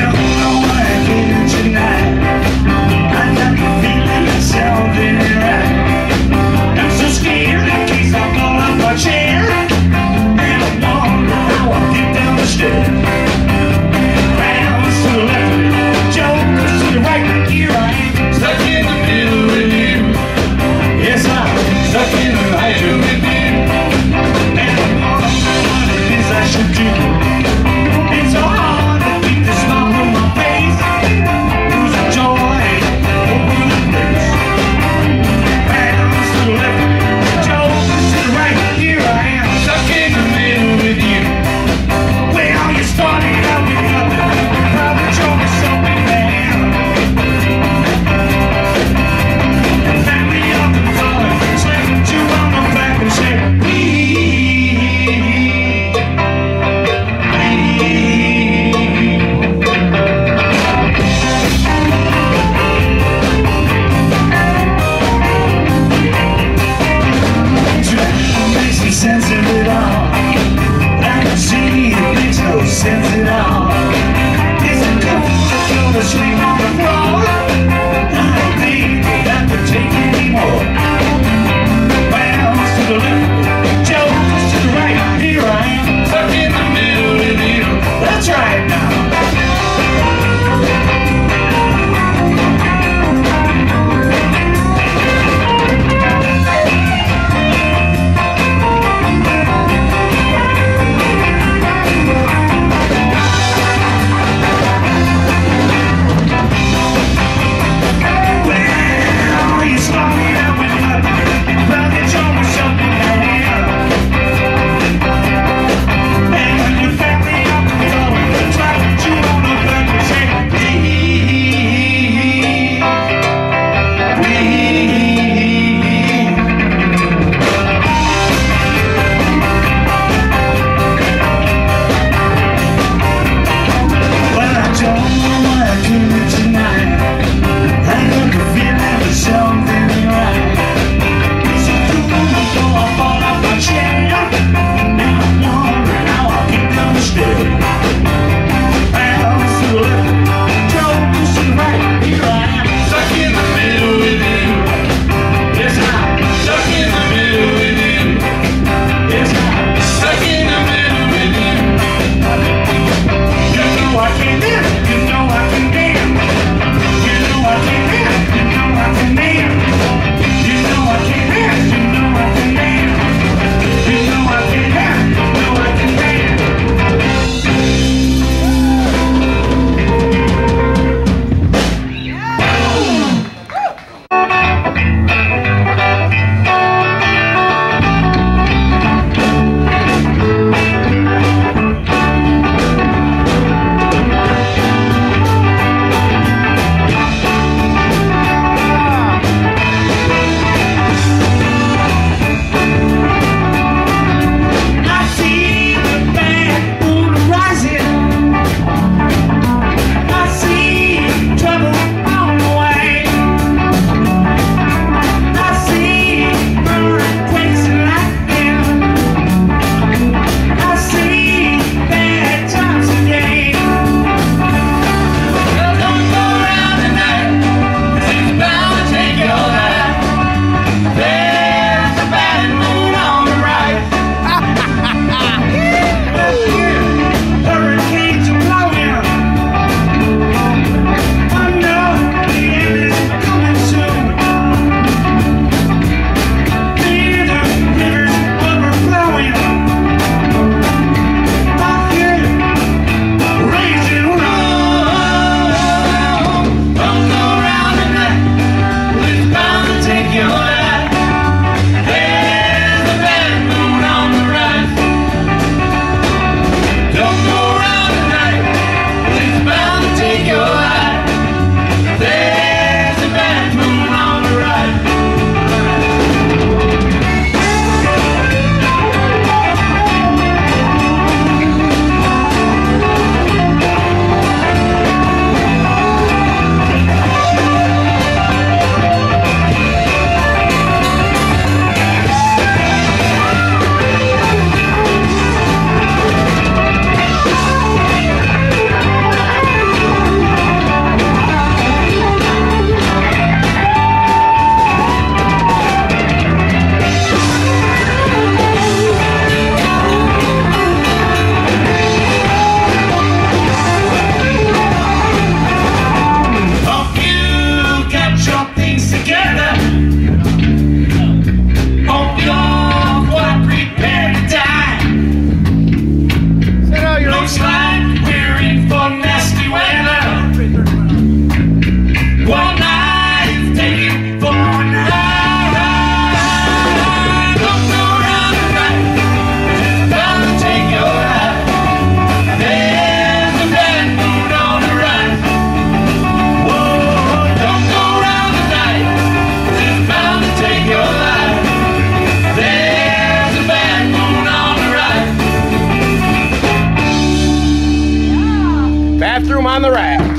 show. slide. On the right.